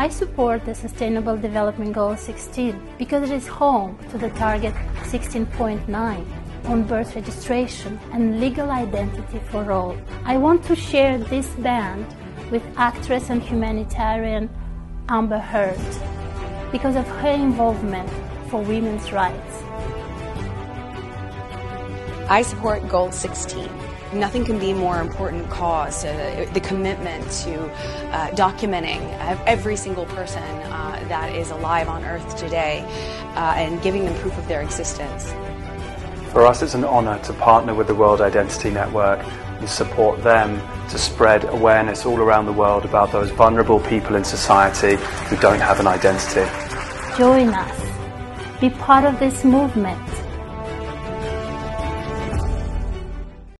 I support the Sustainable Development Goal 16 because it is home to the target 16.9 on birth registration and legal identity for all. I want to share this band with actress and humanitarian Amber Heard because of her involvement for women's rights. I support Goal 16. Nothing can be a more important cause. Uh, the commitment to uh, documenting every single person uh, that is alive on Earth today uh, and giving them proof of their existence. For us, it's an honour to partner with the World Identity Network and support them to spread awareness all around the world about those vulnerable people in society who don't have an identity. Join us. Be part of this movement